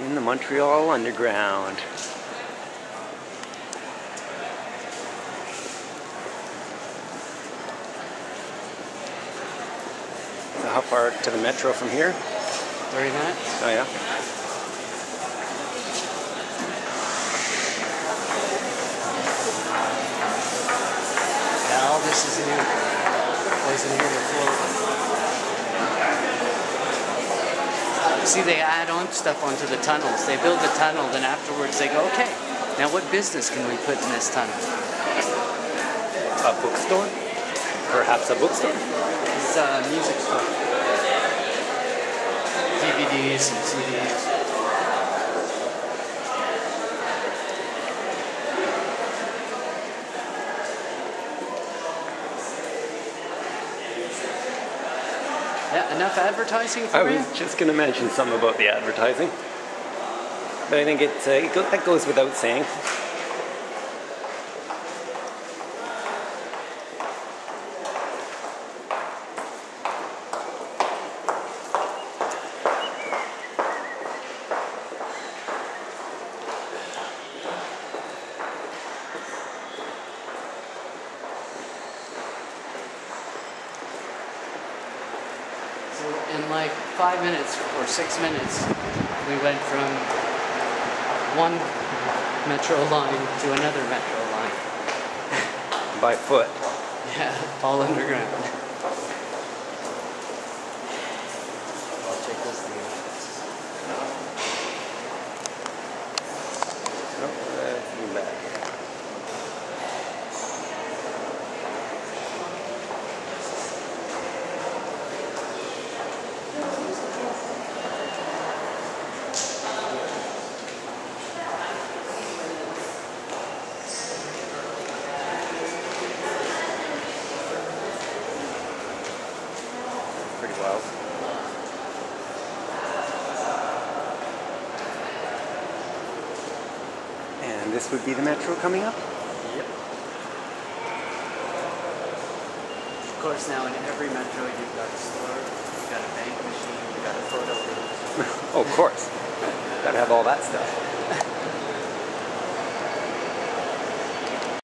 in the Montreal Underground. So how far to the metro from here? 30 minutes? Oh yeah. All this is a new. Wasn't here before. See, they add on stuff onto the tunnels. They build the tunnel, then afterwards they go, okay, now what business can we put in this tunnel? A bookstore? Perhaps a bookstore? It's a music store. DVDs and CDs. Enough advertising for I you? was just going to mention something about the advertising, but I think it's, uh, it go, that goes without saying. In like five minutes or six minutes, we went from one metro line to another metro line. By foot. Yeah, all underground. I'll check this thing out. Oh, uh, that's even Pretty wild. And this would be the metro coming up? Yep. Of course, now in every metro, you've got a store, you've got a bank machine, you've got a photo booth. oh, of course. Gotta have all that stuff.